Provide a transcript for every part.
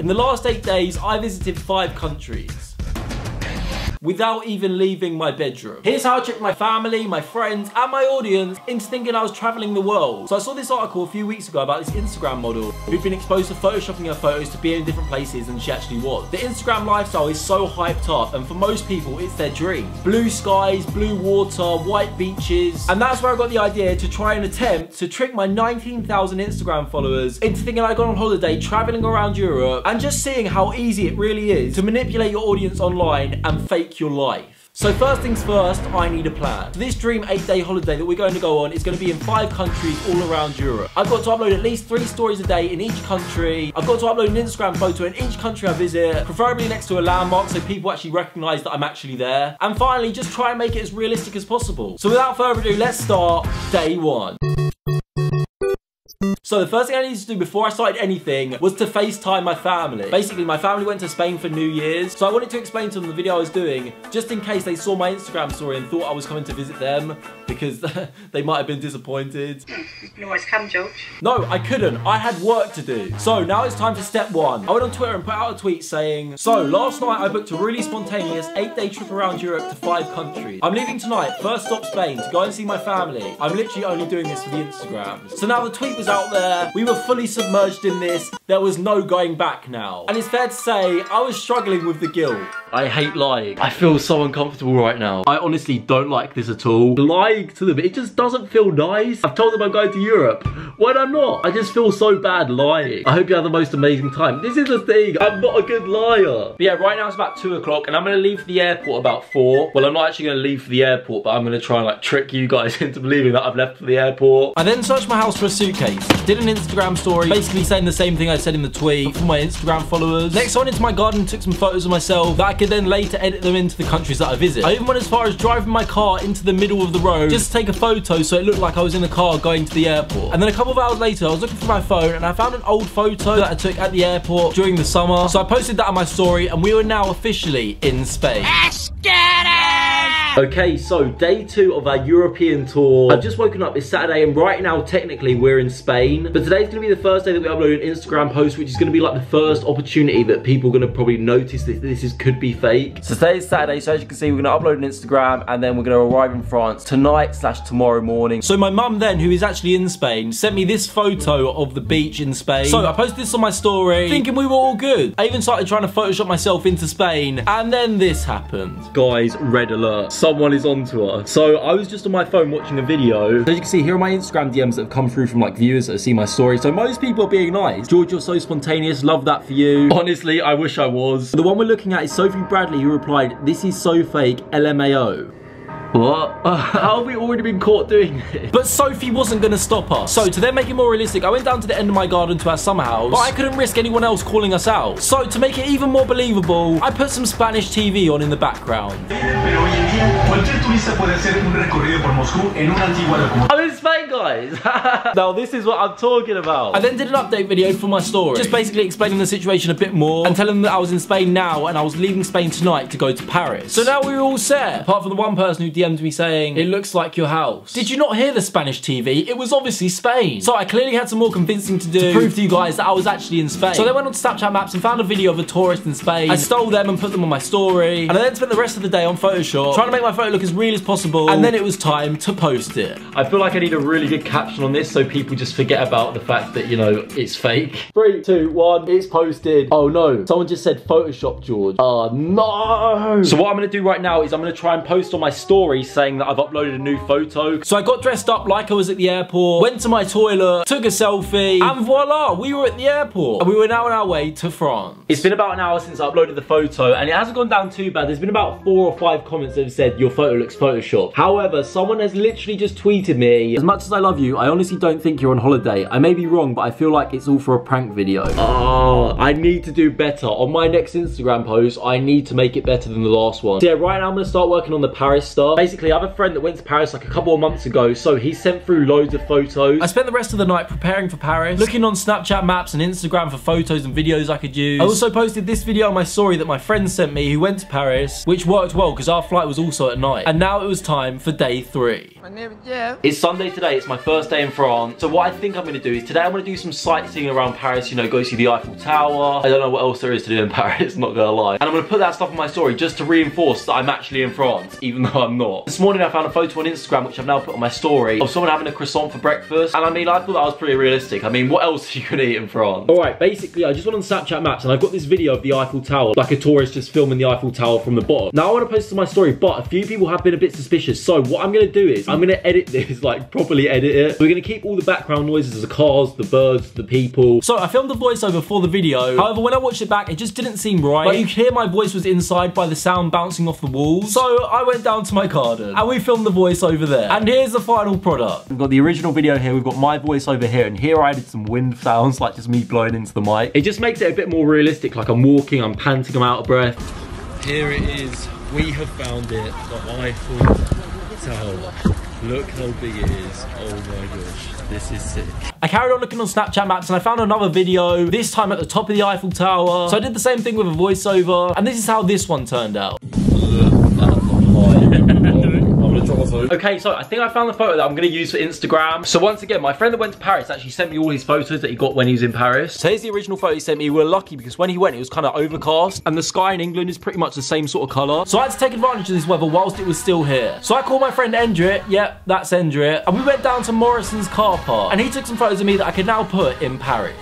In the last eight days, I visited five countries without even leaving my bedroom. Here's how I tricked my family, my friends, and my audience into thinking I was traveling the world. So I saw this article a few weeks ago about this Instagram model who'd been exposed to photoshopping her photos to be in different places than she actually was. The Instagram lifestyle is so hyped up, and for most people, it's their dream. Blue skies, blue water, white beaches, and that's where I got the idea to try and attempt to trick my 19,000 Instagram followers into thinking I'd gone on holiday traveling around Europe and just seeing how easy it really is to manipulate your audience online and fake your life. So first things first, I need a plan. This dream eight day holiday that we're going to go on is going to be in five countries all around Europe. I've got to upload at least three stories a day in each country. I've got to upload an Instagram photo in each country I visit, preferably next to a landmark so people actually recognize that I'm actually there. And finally, just try and make it as realistic as possible. So without further ado, let's start day one. So the first thing I needed to do before I started anything was to FaceTime my family. Basically, my family went to Spain for New Year's, so I wanted to explain to them the video I was doing, just in case they saw my Instagram story and thought I was coming to visit them, because they might have been disappointed. You can always come, George. No, I couldn't. I had work to do. So now it's time for step one. I went on Twitter and put out a tweet saying, So last night I booked a really spontaneous eight day trip around Europe to five countries. I'm leaving tonight, first stop Spain, to go and see my family. I'm literally only doing this for the Instagram. So now the tweet was out there. We were fully submerged in this. There was no going back now. And it's fair to say, I was struggling with the guilt. I hate lying. I feel so uncomfortable right now. I honestly don't like this at all. Lying to them, it just doesn't feel nice. I've told them I'm going to Europe when I'm not. I just feel so bad lying. I hope you have the most amazing time. This is the thing, I'm not a good liar. But yeah, right now it's about two o'clock and I'm gonna leave for the airport about four. Well, I'm not actually gonna leave for the airport, but I'm gonna try and like trick you guys into believing that I've left for the airport. I then searched my house for a suitcase. Did an Instagram story, basically saying the same thing I said in the tweet for my Instagram followers. Next, I went into my garden, took some photos of myself that I could then later edit them into the countries that I visit. I even went as far as driving my car into the middle of the road just to take a photo so it looked like I was in the car going to the airport. And then a couple of hours later, I was looking for my phone and I found an old photo that I took at the airport during the summer. So I posted that on my story and we were now officially in Spain. Let's get it! Okay, so day two of our European tour. I've just woken up, it's Saturday, and right now, technically, we're in Spain. But today's gonna be the first day that we upload an Instagram post, which is gonna be like the first opportunity that people are gonna probably notice that this is could be fake. So today is Saturday, so as you can see, we're gonna upload an Instagram, and then we're gonna arrive in France tonight slash tomorrow morning. So my mum then, who is actually in Spain, sent me this photo of the beach in Spain. So I posted this on my story, thinking we were all good. I even started trying to Photoshop myself into Spain, and then this happened. Guys, red alert. Someone is onto us. So I was just on my phone watching a video. As you can see, here are my Instagram DMs that have come through from like viewers that have seen my story. So most people are being nice. George, you're so spontaneous. Love that for you. Honestly, I wish I was. The one we're looking at is Sophie Bradley who replied, this is so fake, LMAO. What? Uh, how have we already been caught doing this? But Sophie wasn't going to stop us. So to then make it more realistic, I went down to the end of my garden to our summer house, but I couldn't risk anyone else calling us out. So to make it even more believable, I put some Spanish TV on in the background. Pero hoy en día, cualquier turista puede hacer un recorrido por Moscú en una antigua locomotora. I'm in Spain, guys. now, this is what I'm talking about. I then did an update video for my story, just basically explaining the situation a bit more and telling them that I was in Spain now and I was leaving Spain tonight to go to Paris. So now we were all set, apart from the one person who DM'd me saying, it looks like your house. Did you not hear the Spanish TV? It was obviously Spain. So I clearly had some more convincing to do to prove to you guys that I was actually in Spain. So they went on to Snapchat Maps and found a video of a tourist in Spain. I stole them and put them on my story. And I then spent the rest of the day on Photoshop trying to make my photo look as real as possible. And then it was time to post it. I feel like I need a really good caption on this so people just forget about the fact that, you know, it's fake. Three, two, one, it's posted. Oh no, someone just said Photoshop George. Oh no. So what I'm gonna do right now is I'm gonna try and post on my story saying that I've uploaded a new photo. So I got dressed up like I was at the airport, went to my toilet, took a selfie, and voila, we were at the airport. And we were now on our way to France. It's been about an hour since I uploaded the photo, and it hasn't gone down too bad. There's been about four or five comments that have said, your photo looks Photoshop. However, someone has literally just tweeted me, as much as I love you, I honestly don't think you're on holiday. I may be wrong, but I feel like it's all for a prank video. Oh, I need to do better. On my next Instagram post, I need to make it better than the last one. So yeah, right now I'm gonna start working on the Paris stuff. Basically, I have a friend that went to Paris like a couple of months ago, so he sent through loads of photos. I spent the rest of the night preparing for Paris, looking on Snapchat maps and Instagram for photos and videos I could use. I also posted this video on my story that my friend sent me who went to Paris, which worked well because our flight was also at night. And now it was time for day three. My name is Jeff. It's Sunday day today. It's my first day in France. So what I think I'm gonna do is today I'm gonna do some sightseeing around Paris, you know, go see the Eiffel Tower. I don't know what else there is to do in Paris, not gonna lie. And I'm gonna put that stuff on my story just to reinforce that I'm actually in France, even though I'm not. This morning I found a photo on Instagram, which I've now put on my story, of someone having a croissant for breakfast. And I mean, I thought that was pretty realistic. I mean, what else you gonna eat in France? All right, basically, I just went on Snapchat Maps and I've got this video of the Eiffel Tower, like a tourist just filming the Eiffel Tower from the bottom. Now I wanna post it to my story, but a few people have been a bit suspicious. So what I'm gonna do is, I'm gonna edit this, like properly edit it. We're gonna keep all the background noises, the cars, the birds, the people. So I filmed the voiceover for the video. However, when I watched it back, it just didn't seem right. But you could hear my voice was inside by the sound bouncing off the walls. So I went down to my garden and we filmed the voice over there. And here's the final product. We've got the original video here, we've got my voice over here, and here I added some wind sounds, like just me blowing into the mic. It just makes it a bit more realistic, like I'm walking, I'm panting, I'm out of breath. Here it is. We have found it, the Eiffel Tower. Look how big it is. Oh my gosh, this is sick. I carried on looking on Snapchat maps and I found another video, this time at the top of the Eiffel Tower. So I did the same thing with a voiceover, and this is how this one turned out. Okay, so I think I found the photo that I'm gonna use for Instagram. So once again, my friend that went to Paris actually sent me all his photos that he got when he was in Paris. So here's the original photo he sent me. We were lucky because when he went, it was kind of overcast and the sky in England is pretty much the same sort of color. So I had to take advantage of this weather whilst it was still here. So I called my friend Endrit. Yep, that's Endrit. And we went down to Morrison's car park and he took some photos of me that I can now put in Paris.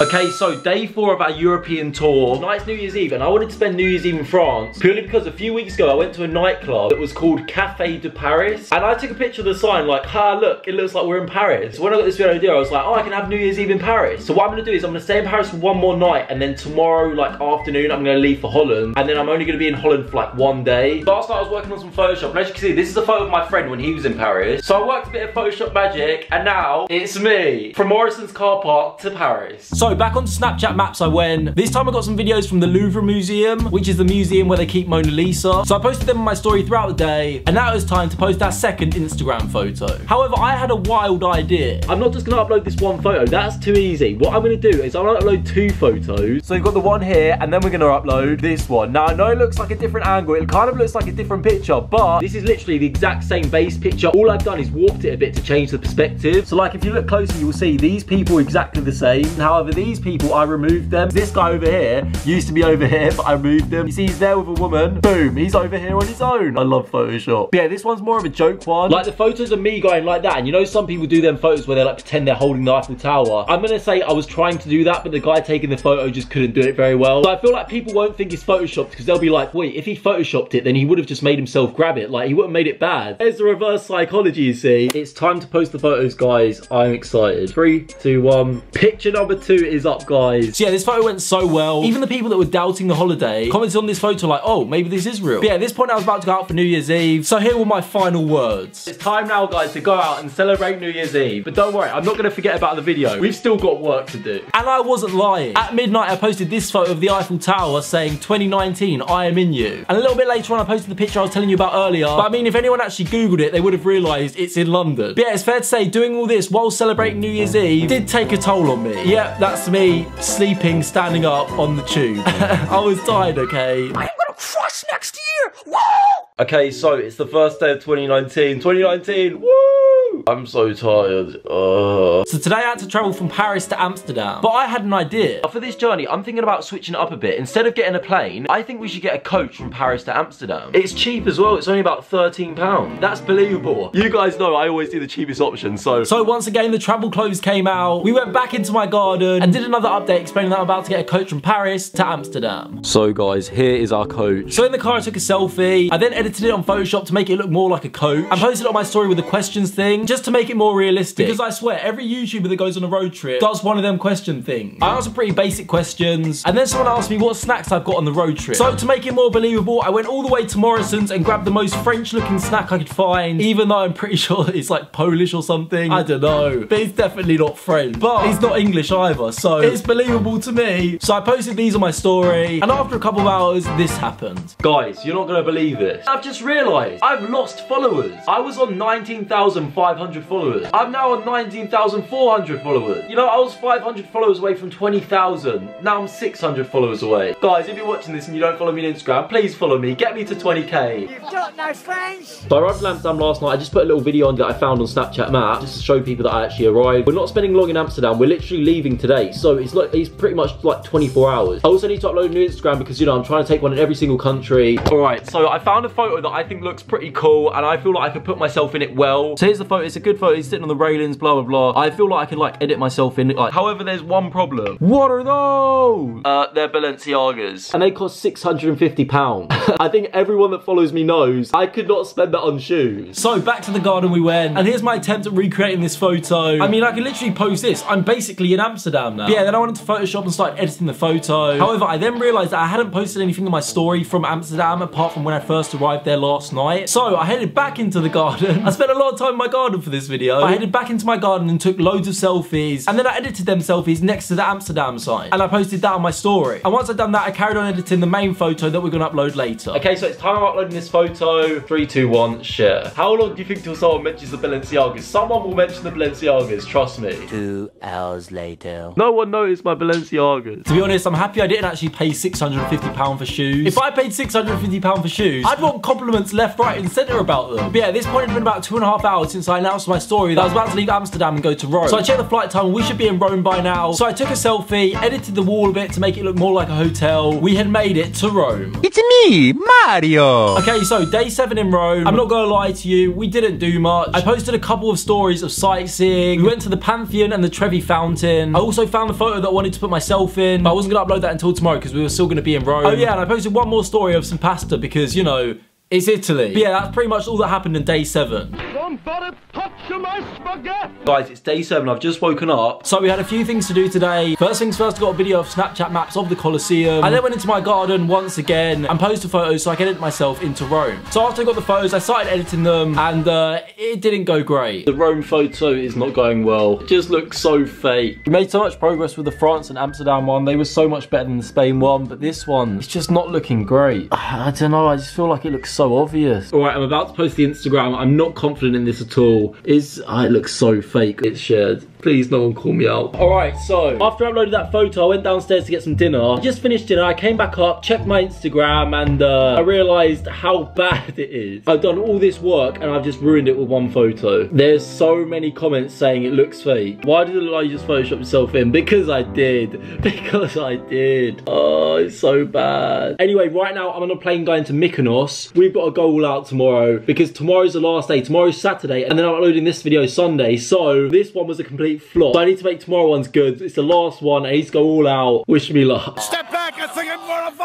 Okay, so day four of our European tour. Tonight's New Year's Eve and I wanted to spend New Year's Eve in France purely because a few weeks ago I went to a nightclub that was called Café de Paris and I took a picture of the sign like, ha, look, it looks like we're in Paris. So when I got this video idea, I was like, oh, I can have New Year's Eve in Paris. So what I'm gonna do is I'm gonna stay in Paris for one more night and then tomorrow, like afternoon, I'm gonna leave for Holland and then I'm only gonna be in Holland for like one day. Last night I was working on some Photoshop and as you can see, this is a photo of my friend when he was in Paris. So I worked a bit of Photoshop magic and now it's me from Morrison's car park to Paris. So back onto Snapchat maps I went. This time I got some videos from the Louvre Museum, which is the museum where they keep Mona Lisa. So posted them in my story throughout the day, and now it's time to post that second Instagram photo. However, I had a wild idea. I'm not just gonna upload this one photo, that's too easy. What I'm gonna do is I'm gonna upload two photos. So you've got the one here, and then we're gonna upload this one. Now I know it looks like a different angle, it kind of looks like a different picture, but this is literally the exact same base picture. All I've done is warped it a bit to change the perspective. So like if you look closer, you'll see these people exactly the same. However, these people, I removed them. This guy over here used to be over here, but I moved them. You see he's there with a woman. Boom, he's over here on his own. I love Photoshop. But yeah, this one's more of a joke one. Like the photos of me going like that, and you know some people do them photos where they like pretend they're holding the Eiffel Tower. I'm gonna say I was trying to do that, but the guy taking the photo just couldn't do it very well. So I feel like people won't think it's photoshopped because they'll be like, wait, if he photoshopped it, then he would have just made himself grab it. Like he wouldn't have made it bad. There's the reverse psychology, you see. It's time to post the photos, guys. I'm excited. Three, two, one. Picture number two is up, guys. So yeah, this photo went so well. Even the people that were doubting the holiday commented on this photo like, oh, maybe this is real. But yeah, at this point I was about to go out for New Year's Eve. So here were my final words. It's time now, guys, to go out and celebrate New Year's Eve. But don't worry, I'm not gonna forget about the video. We've still got work to do. And I wasn't lying. At midnight, I posted this photo of the Eiffel Tower saying 2019, I am in you. And a little bit later on, I posted the picture I was telling you about earlier. But I mean, if anyone actually Googled it, they would have realized it's in London. But yeah, it's fair to say doing all this while celebrating New Year's Eve did take a toll on me. Yeah, that's me sleeping, standing up on the tube. I was tired, okay? I'm gonna crush next Woo! Okay, so it's the first day of 2019. 2019, woo! I'm so tired. Uh. So today I had to travel from Paris to Amsterdam. But I had an idea. For this journey, I'm thinking about switching it up a bit. Instead of getting a plane, I think we should get a coach from Paris to Amsterdam. It's cheap as well. It's only about 13 pounds. That's believable. You guys know I always do the cheapest option, so. So once again, the travel clothes came out. We went back into my garden and did another update explaining that I'm about to get a coach from Paris to Amsterdam. So guys, here is our coach. So in the car, I took a selfie. I then edited it on Photoshop to make it look more like a coach. I posted it on my story with the questions thing just to make it more realistic. Because I swear, every YouTuber that goes on a road trip does one of them question things. I answer pretty basic questions, and then someone asked me what snacks I've got on the road trip. So to make it more believable, I went all the way to Morrison's and grabbed the most French-looking snack I could find, even though I'm pretty sure it's like Polish or something. I don't know. But it's definitely not French. But it's not English either, so it's believable to me. So I posted these on my story, and after a couple of hours, this happened. Guys, you're not gonna believe this. I've just realized I've lost followers. I was on 19,500 500 followers. I'm now on 19,400 followers. You know, I was 500 followers away from 20,000. Now I'm 600 followers away. Guys, if you're watching this and you don't follow me on Instagram, please follow me. Get me to 20k. You've got no friends. So I arrived Amsterdam last night. I just put a little video on that I found on Snapchat Map just to show people that I actually arrived. We're not spending long in Amsterdam. We're literally leaving today. So it's like it's pretty much like 24 hours. I also need to upload a new Instagram because, you know, I'm trying to take one in every single country. All right, so I found a photo that I think looks pretty cool and I feel like I could put myself in it well. So here's the photo. It's a good photo. He's sitting on the railings, blah, blah, blah. I feel like I can like edit myself in. Like, however, there's one problem. What are those? Uh, they're Balenciagas. And they cost 650 pounds. I think everyone that follows me knows I could not spend that on shoes. So back to the garden we went. And here's my attempt at recreating this photo. I mean, I can literally post this. I'm basically in Amsterdam now. Yeah, then I went into Photoshop and started editing the photo. However, I then realized that I hadn't posted anything in my story from Amsterdam apart from when I first arrived there last night. So I headed back into the garden. I spent a lot of time in my garden for this video. I headed back into my garden and took loads of selfies. And then I edited them selfies next to the Amsterdam sign. And I posted that on my story. And once I'd done that, I carried on editing the main photo that we're gonna upload later. Okay, so it's time I'm uploading this photo. Three, two, one, share. How long do you think till someone mentions the Balenciagas? Someone will mention the Balenciagas, trust me. Two hours later. No one noticed my Balenciagas. To be honest, I'm happy I didn't actually pay £650 for shoes. If I paid £650 for shoes, I'd want compliments left, right, and centre about them. But yeah, at this point, it's been about two and a half hours since I announced my story that I was about to leave Amsterdam and go to Rome. So I checked the flight time, we should be in Rome by now. So I took a selfie, edited the wall a bit to make it look more like a hotel. We had made it to Rome. It's me, Mario! Okay, so day seven in Rome. I'm not gonna lie to you, we didn't do much. I posted a couple of stories of sightseeing. We went to the Pantheon and the Trevi Fountain. I also found the photo that I wanted to put myself in, but I wasn't gonna upload that until tomorrow because we were still gonna be in Rome. Oh yeah, and I posted one more story of some pasta because, you know, it's Italy. But yeah, that's pretty much all that happened in day seven. Somebody my spaghetti! Guys, it's day seven. I've just woken up. So we had a few things to do today. First things first, I got a video of Snapchat maps of the Colosseum. I then went into my garden once again and posted photos so I could edit myself into Rome. So after I got the photos, I started editing them and uh, it didn't go great. The Rome photo is not going well. It just looks so fake. We made so much progress with the France and Amsterdam one. They were so much better than the Spain one, but this one, it's just not looking great. I don't know, I just feel like it looks so obvious. All right, I'm about to post the Instagram. I'm not confident in this at all. Oh, it looks so fake. It's shared. Please, no one call me out. All right, so after I uploaded that photo, I went downstairs to get some dinner. I just finished dinner. I came back up, checked my Instagram, and uh, I realized how bad it is. I've done all this work and I've just ruined it with one photo. There's so many comments saying it looks fake. Why did you just photoshopped yourself in? Because I did. Because I did. Oh, it's so bad. Anyway, right now I'm on a plane going to Mykonos. We've got to go all out tomorrow because tomorrow's the last day. Tomorrow's Saturday, and then I'm uploading this video Sunday. So this one was a complete flop. So I need to make tomorrow one's good. It's the last one. I need to go all out. Wish me luck. Step back, I think I'm gonna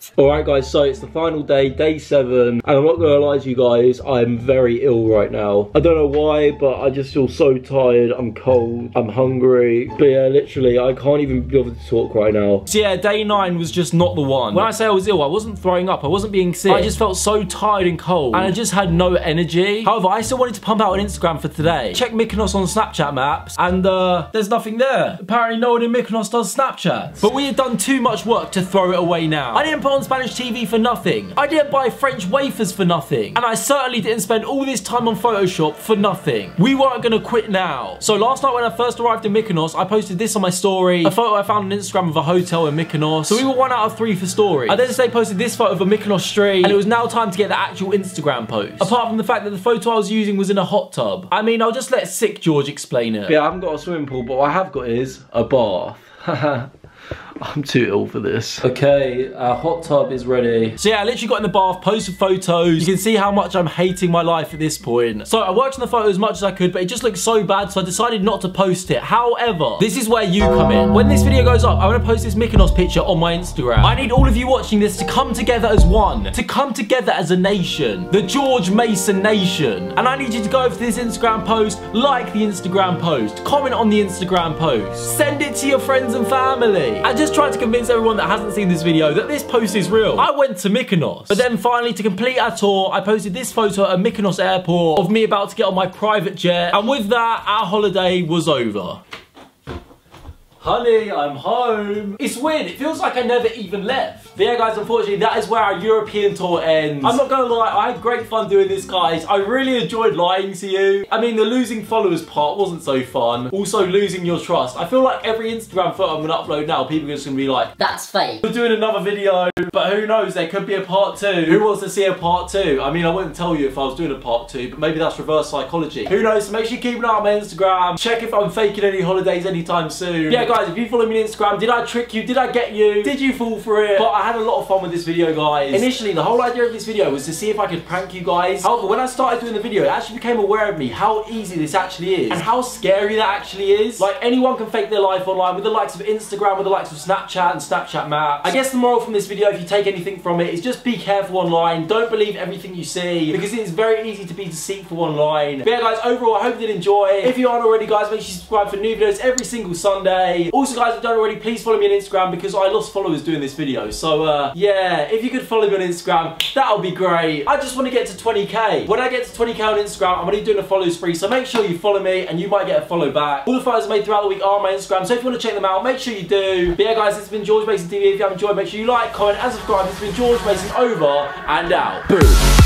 vomit! Alright guys, so it's the final day, day seven, and I'm not gonna lie to you guys, I'm very ill right now. I don't know why, but I just feel so tired, I'm cold, I'm hungry, but yeah, literally, I can't even be able to talk right now. So yeah, day nine was just not the one. When I say I was ill, I wasn't throwing up, I wasn't being sick, I just felt so tired and cold, and I just had no energy. However, I still wanted to pump out an Instagram for today. Check Mykonos on Snapchat maps, and uh, there's nothing there. Apparently no one in Mykonos does Snapchat. But we had done too much work to throw it away now. I didn't put on Spanish TV for nothing. I didn't buy French wafers for nothing. And I certainly didn't spend all this time on Photoshop for nothing. We weren't gonna quit now. So last night when I first arrived in Mykonos, I posted this on my story, a photo I found on Instagram of a hotel in Mykonos. So we were one out of three for story. I then today posted this photo of a Mykonos street, and it was now time to get the actual Instagram post. Apart from the fact that the photo I was using was in a hot tub. I mean, I'll just let Sick George explain it. Yeah, I haven't got a swimming pool, but what I have got is a bath. I'm too ill for this. Okay, our hot tub is ready. So yeah, I literally got in the bath, posted photos. You can see how much I'm hating my life at this point. So I worked on the photo as much as I could, but it just looked so bad, so I decided not to post it. However, this is where you come in. When this video goes up, I'm gonna post this Mykonos picture on my Instagram. I need all of you watching this to come together as one, to come together as a nation, the George Mason nation. And I need you to go over to this Instagram post, like the Instagram post, comment on the Instagram post, send it to your friends and family, and just trying to convince everyone that hasn't seen this video that this post is real. I went to Mykonos. But then finally, to complete our tour, I posted this photo at Mykonos airport of me about to get on my private jet. And with that, our holiday was over. Honey, I'm home. It's weird, it feels like I never even left. But yeah guys, unfortunately that is where our European tour ends. I'm not gonna lie, I had great fun doing this guys. I really enjoyed lying to you. I mean the losing followers part wasn't so fun. Also losing your trust. I feel like every Instagram photo I'm gonna upload now, people are just gonna be like, That's fake. we're doing another video, but who knows, there could be a part two. Who wants to see a part two? I mean, I wouldn't tell you if I was doing a part two, but maybe that's reverse psychology. Who knows, so make sure you keep an eye on my Instagram. Check if I'm faking any holidays anytime soon. Yeah, guys, if you follow me on Instagram, did I trick you? Did I get you? Did you fall for it? But I had a lot of fun with this video, guys. Initially, the whole idea of this video was to see if I could prank you guys. However, when I started doing the video, it actually became aware of me how easy this actually is and how scary that actually is. Like, anyone can fake their life online with the likes of Instagram, with the likes of Snapchat and Snapchat Maps. I guess the moral from this video, if you take anything from it, is just be careful online. Don't believe everything you see because it is very easy to be deceitful online. But yeah, guys, overall, I hope you did enjoy. If you aren't already, guys, make sure you subscribe for new videos every single Sunday. Also, guys, if you don't already, please follow me on Instagram because I lost followers doing this video. Uh, yeah, if you could follow me on Instagram, that would be great. I just want to get to 20k. When I get to 20k on Instagram, I'm going to be doing a follow spree. So make sure you follow me and you might get a follow back. All the photos made throughout the week are on my Instagram. So if you want to check them out, make sure you do. But yeah, guys, it's been George Mason TV. If you have enjoyed, make sure you like, comment, and subscribe. It's been George Mason over and out. Boom.